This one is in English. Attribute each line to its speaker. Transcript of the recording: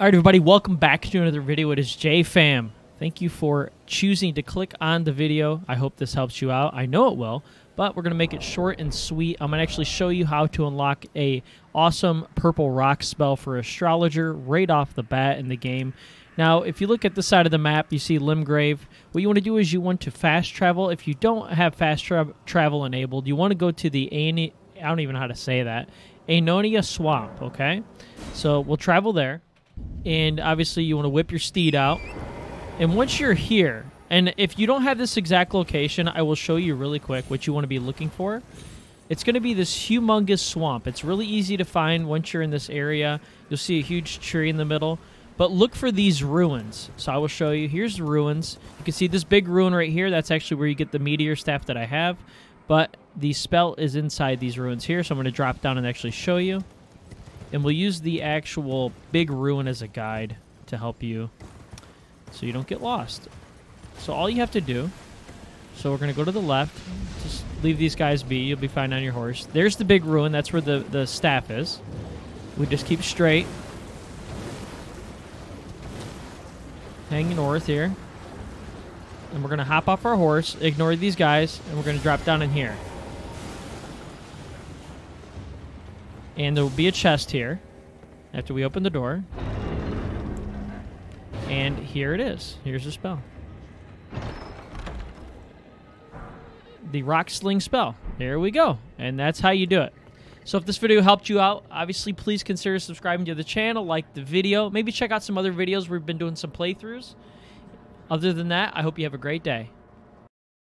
Speaker 1: All right, everybody, welcome back to another video. It is JFam. Thank you for choosing to click on the video. I hope this helps you out. I know it will, but we're going to make it short and sweet. I'm going to actually show you how to unlock a awesome purple rock spell for Astrologer right off the bat in the game. Now, if you look at the side of the map, you see Limgrave. What you want to do is you want to fast travel. If you don't have fast tra travel enabled, you want to go to the Ani I don't even know how to say that. Anonia Swamp, okay? So we'll travel there and obviously you want to whip your steed out. And once you're here, and if you don't have this exact location, I will show you really quick what you want to be looking for. It's going to be this humongous swamp. It's really easy to find once you're in this area. You'll see a huge tree in the middle. But look for these ruins. So I will show you. Here's the ruins. You can see this big ruin right here. That's actually where you get the meteor staff that I have. But the spell is inside these ruins here. So I'm going to drop down and actually show you. And we'll use the actual big ruin as a guide to help you so you don't get lost. So all you have to do, so we're going to go to the left, just leave these guys be, you'll be fine on your horse. There's the big ruin, that's where the, the staff is. We just keep straight. Hang north here. And we're going to hop off our horse, ignore these guys, and we're going to drop down in here. And there will be a chest here after we open the door. And here it is. Here's the spell. The rock sling spell. There we go. And that's how you do it. So if this video helped you out, obviously please consider subscribing to the channel, like the video. Maybe check out some other videos. We've been doing some playthroughs. Other than that, I hope you have a great day.